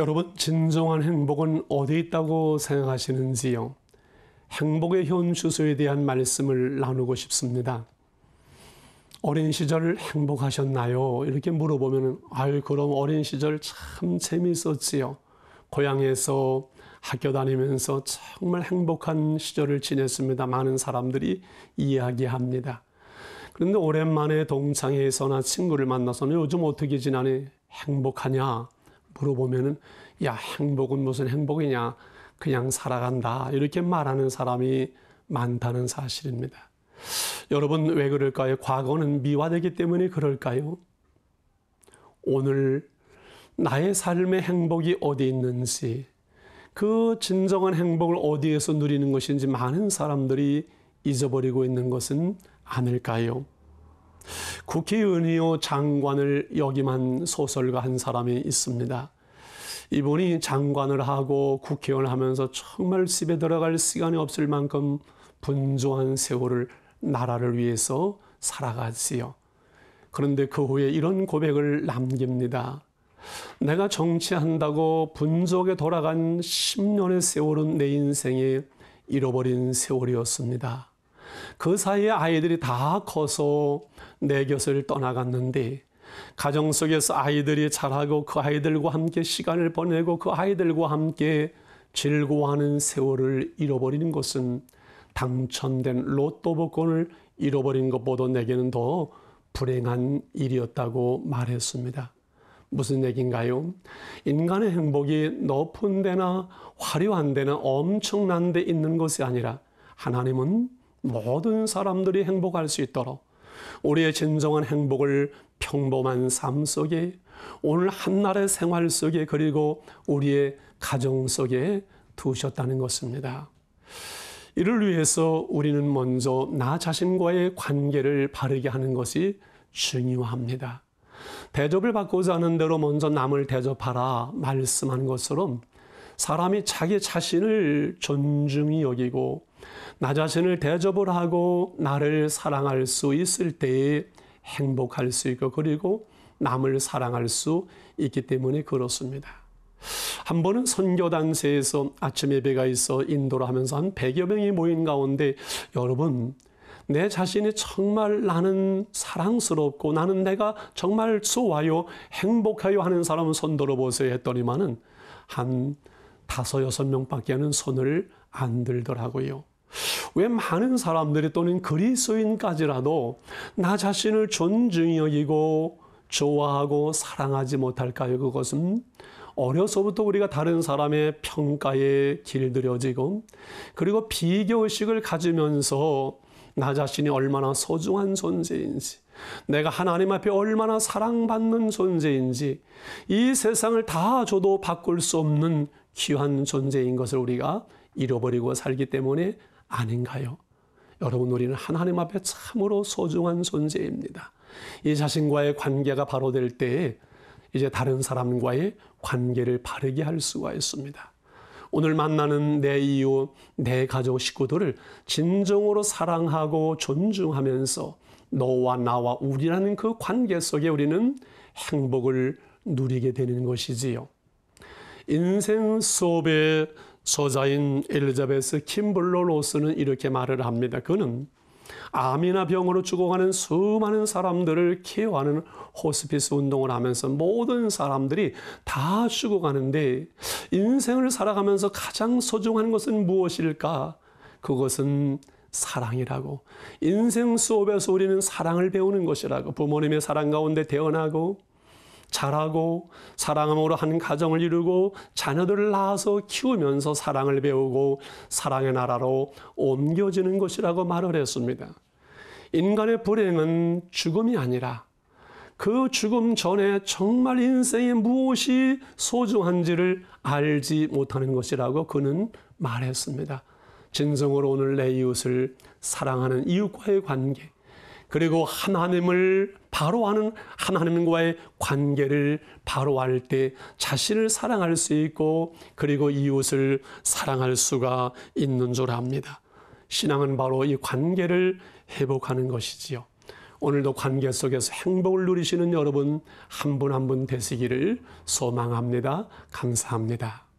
여러분, 진정한 행복은 어디 있다고 생각하시는지요? 행복의 현 주소에 대한 말씀을 나누고 싶습니다. 어린 시절 행복하셨나요? 이렇게 물어보면, 아유, 그럼 어린 시절 참 재미있었지요. 고향에서 학교 다니면서 정말 행복한 시절을 지냈습니다. 많은 사람들이 이야기합니다. 그런데 오랜만에 동창회에서나 친구를 만나서는 요즘 어떻게 지나니 행복하냐 물어보면은 야 행복은 무슨 행복이냐 그냥 살아간다 이렇게 말하는 사람이 많다는 사실입니다. 여러분 왜 그럴까요? 과거는 미화되기 때문에 그럴까요? 오늘 나의 삶의 행복이 어디 있는지 그 진정한 행복을 어디에서 누리는 것인지 많은 사람들이 잊어버리고 있는 것은 아닐까요? 국회의원이요 장관을 역임한 소설가 한 사람이 있습니다. 이분이 장관을 하고 국회의원을 하면서 정말 집에 들어갈 시간이 없을 만큼 분주한 세월을 나라를 위해서 살아갔지요. 그런데 그 후에 이런 고백을 남깁니다. 내가 정치한다고 분족에 돌아간 10년의 세월은 내 인생에 잃어버린 세월이었습니다. 그 사이에 아이들이 다 커서 내 곁을 떠나갔는데 가정 속에서 아이들이 자라고 그 아이들과 함께 시간을 보내고 그 아이들과 함께 즐거워하는 세월을 잃어버리는 것은 당첨된 로또 복권을 잃어버린 것보다 내게는 더 불행한 일이었다고 말했습니다. 무슨 얘기인가요? 인간의 행복이 높은 데나 화려한 데나 엄청난 데 있는 것이 아니라 하나님은 모든 사람들이 행복할 수 있도록 우리의 진정한 행복을 평범한 삶 속에 오늘 한날의 생활 속에 그리고 우리의 가정 속에 두셨다는 것입니다. 이를 위해서 우리는 먼저 나 자신과의 관계를 바르게 하는 것이 중요합니다. 대접을 받고자 하는 대로 먼저 남을 대접하라 말씀한 것처럼 사람이 자기 자신을 존중히 여기고 나 자신을 대접을 하고 나를 사랑할 수 있을 때에 행복할 수 있고 그리고 남을 사랑할 수 있기 때문에 그렇습니다. 한 번은 선교단체에서 아침 예배가 있어 인도를 하면서 한 100여 명이 모인 가운데 여러분 내 자신이 정말 나는 사랑스럽고 나는 내가 정말 좋아요, 행복하요 하는 사람은 손 들어보세요 했더니만은 한 다섯 여섯 명밖에는 손을 안 들더라고요. 왜 많은 사람들이 또는 그리스도인까지라도 나 자신을 존중히 여기고 좋아하고 사랑하지 못할까요? 그것은 어려서부터 우리가 다른 사람의 평가에 길들여지고 그리고 비교의식을 가지면서 나 자신이 얼마나 소중한 존재인지, 내가 하나님 앞에 얼마나 사랑받는 존재인지, 이 세상을 다 줘도 바꿀 수 없는 귀한 존재인 것을 우리가 잃어버리고 살기 때문에 아닌가요? 여러분, 우리는 하나님 앞에 참으로 소중한 존재입니다. 이 자신과의 관계가 바로 될 때에 이제 다른 사람과의 관계를 바르게 할 수가 있습니다. 오늘 만나는 내 이웃, 내 가족 식구들을 진정으로 사랑하고 존중하면서 너와 나와 우리라는 그 관계 속에 우리는 행복을 누리게 되는 것이지요. 인생 수업의 저자인 엘리자베스 킴블러 로스는 이렇게 말을 합니다. 그는 암이나 병으로 죽어가는 수많은 사람들을 케어하는 호스피스 운동을 하면서 모든 사람들이 다 죽어가는데 인생을 살아가면서 가장 소중한 것은 무엇일까? 그것은 사랑이라고. 인생 수업에서 우리는 사랑을 배우는 것이라고. 부모님의 사랑 가운데 태어나고 자라고 사랑함으로 한 가정을 이루고 자녀들을 낳아서 키우면서 사랑을 배우고 사랑의 나라로 옮겨지는 것이라고 말을 했습니다. 인간의 불행은 죽음이 아니라 그 죽음 전에 정말 인생에 무엇이 소중한지를 알지 못하는 것이라고 그는 말했습니다. 진정으로 오늘 내 이웃을 사랑하는 이웃과의 관계, 그리고 하나님을 바로 하는 하나님과의 관계를 바로 할 때 자신을 사랑할 수 있고 그리고 이웃을 사랑할 수가 있는 줄 압니다. 신앙은 바로 이 관계를 회복하는 것이지요. 오늘도 관계 속에서 행복을 누리시는 여러분 한 분 한 분 되시기를 소망합니다. 감사합니다.